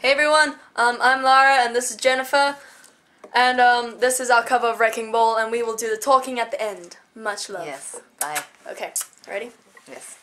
Hey everyone, um, I'm Lara and this is Jennifer, and um, this is our cover of Wrecking Ball, and we will do the talking at the end. Much love. Yes. Bye. Okay, ready? Yes.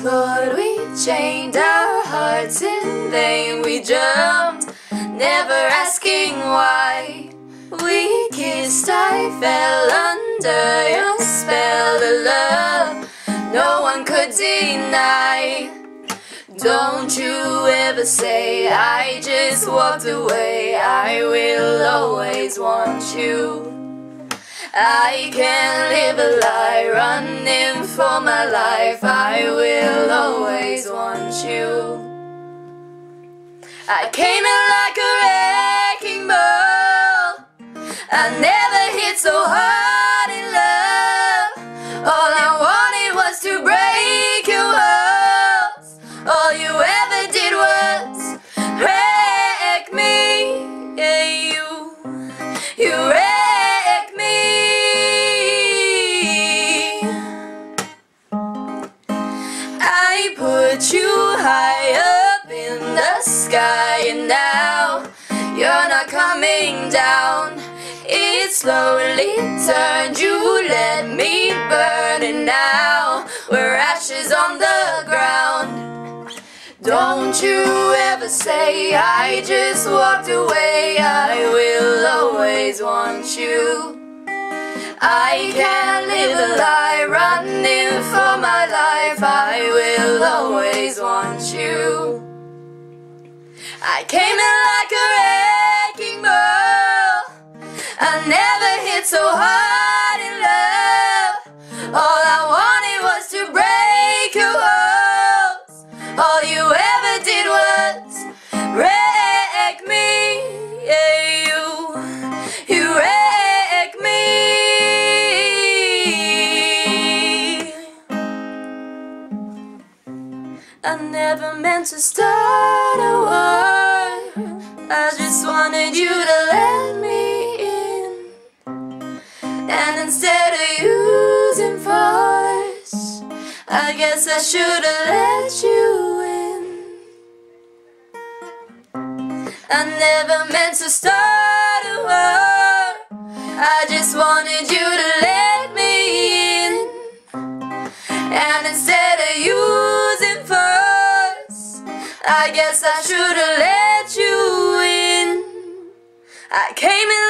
Clawed, we chained our hearts in vain. We jumped, never asking why. We kissed, I fell under your spell of love. No one could deny. Don't you ever say I just walked away. I will always want you. I can't live a lie running for my life. I will always want you. I came in like a wrecking ball. I never hit so hard turned, you let me burn, and now we're ashes on the ground. Don't you ever say I just walked away. I will always want you. I can't live a lie running for my life. I will always want you. I came in like a wrecking ball. I never hit so hard in love. All I wanted was to break your walls. All you ever did was wreck me. Yeah, you, you wreck me. I never meant to start a war. I just wanted you to let me. And instead of using force, I guess I should have let you in. I never meant to start a war. I just wanted you to let me in. And instead of using force, I guess I should have let you in. I came in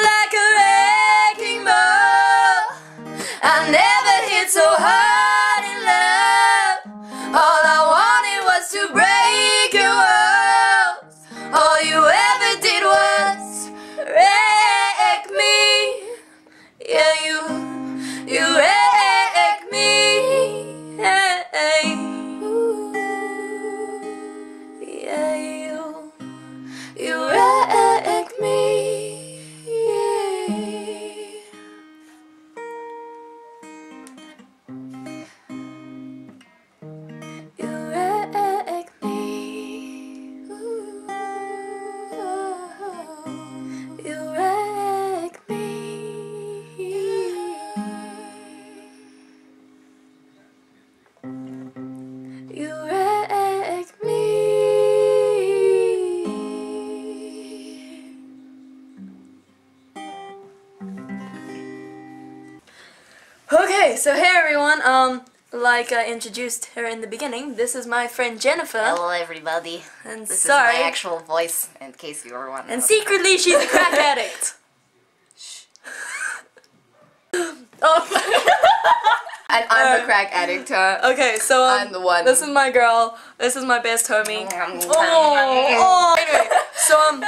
so hey everyone. Um, like I introduced her in the beginning, this is my friend Jennifer. Hello, everybody. And This sorry. is my actual voice, in case you were wondering. And secretly, she's a crack addict. Shh. oh. And I'm Uh, the crack addict. Huh? Okay, so um, I'm the one. This is my girl. This is my best homie. Oh, oh. Anyway, so um,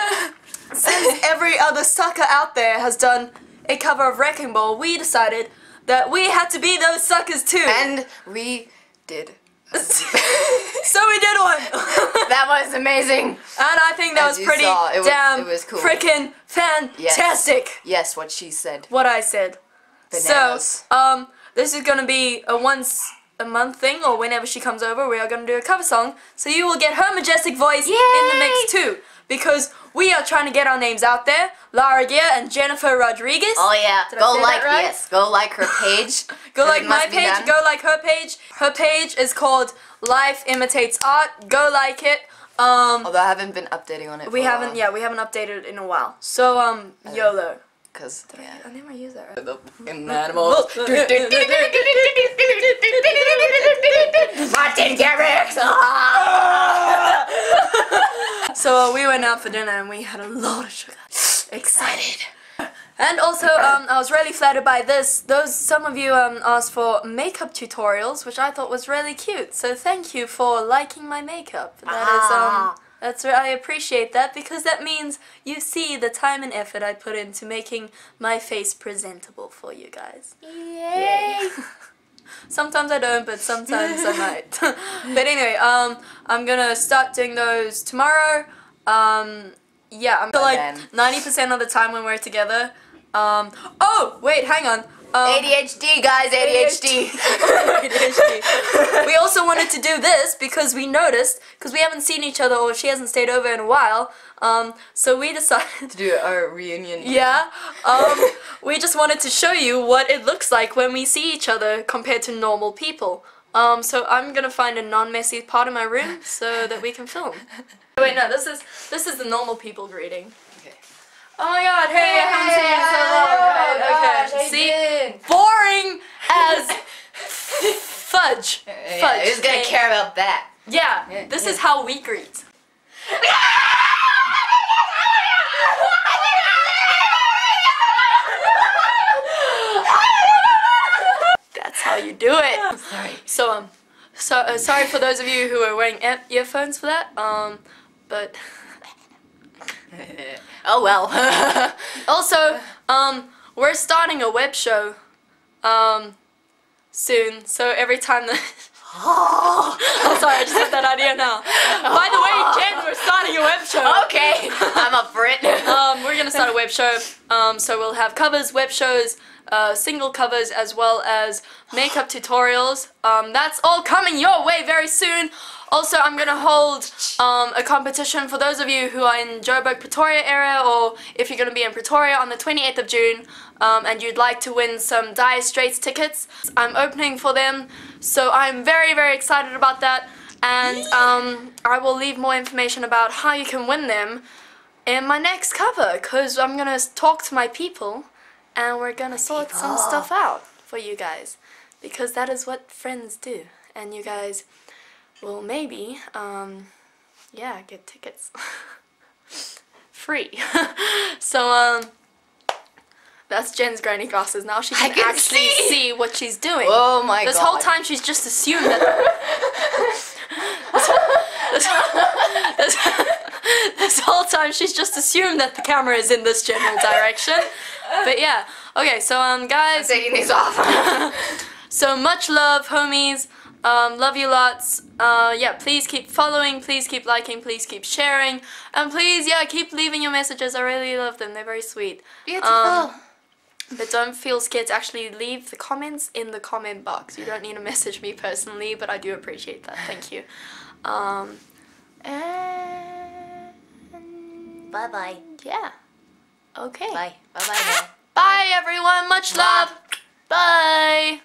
since every other sucker out there has done a cover of Wrecking Ball, we decided that we had to be those suckers too. And we did. so we did one. that was amazing. And I think that As was pretty saw, it was- damn cool. freaking fantastic. Yes, what she said. What I said. Bananas. So, um, this is gonna be a once a month thing, or whenever she comes over, we are going to do a cover song. So you will get her majestic voice in the mix too. Because we are trying to get our names out there. Lara Gear and Jennifer Rodrigues. Oh yeah, Did go like right? yes, go like her page. go like my page, go like her page. Her page is called Life Imitates Art. Go like it. Um, Although I haven't been updating on it. we haven't, yeah, we haven't updated it in a while. So, um, YOLO. Because yeah. I never use that. Right? The animals. Martin Garrix. So we went out for dinner and we had a lot of sugar. Excited. And also, um, I was really flattered by this. Those some of you um, asked for makeup tutorials, which I thought was really cute. So thank you for liking my makeup. That is um, that's I appreciate that because that means you see the time and effort I put into making my face presentable for you guys. Yay! Sometimes I don't, but sometimes I might. but anyway, um, I'm gonna start doing those tomorrow. Um, yeah, I'm like ninety percent of the time when we're together. Um, oh wait, hang on. Um, ADHD guys, ADHD. ADHD. we also wanted to do this because we noticed because we haven't seen each other or she hasn't stayed over in a while. Um, so we decided. to do our reunion. Yeah. Um, we just wanted to show you what it looks like when we see each other compared to normal people. Um, so I'm gonna find a non-messy part of my room so that we can film. Wait, no, this is this is the normal people greeting. Oh my god, hey, I haven't seen you so long. Right, okay. See? Boring as fudge. Yeah, Fudge. who's gonna care about that? Yeah, Yeah, this yeah. is how we greet. That's how you do it. Sorry. So um, so uh, sorry for those of you who are wearing earphones for that. Um, but oh well. also um, we're starting a web show um soon. So every time the I'm sorry, I just had that idea now. By the way, Jen, we're starting a web show. okay, I'm up for it. um, we're gonna start a web show. Um, so we'll have covers, web shows, uh, single covers, as well as makeup tutorials. Um, that's all coming your way very soon. Also, I'm gonna hold um, a competition for those of you who are in Joburg, Pretoria area, or if you're gonna be in Pretoria on the 28th of June, um, and you'd like to win some Dire Straits tickets. I'm opening for them, so I'm very, very excited about that. And um, I will leave more information about how you can win them in my next cover because I'm gonna talk to my people and we're gonna sort some stuff out for you guys because that is what friends do and you guys will maybe um yeah get tickets free so um that's Jen's granny glasses now she can, can actually see. see. what she's doing Oh my this god. whole time she's just assumed that this, this, this whole time she's just assumed that the camera is in this general direction. But yeah, okay, so um, I'm guys, taking these off. so much love, homies. Um, love you lots. Uh, yeah, please keep following, please keep liking, please keep sharing, and please, yeah, keep leaving your messages. I really love them. They're very sweet. Beautiful. Um, But don't feel scared to actually leave the comments in the comment box. You don't need to message me personally, but I do appreciate that. Thank you. Um, and bye bye. yeah. Okay. Bye. Bye bye. Bye everyone. Much love. Bye.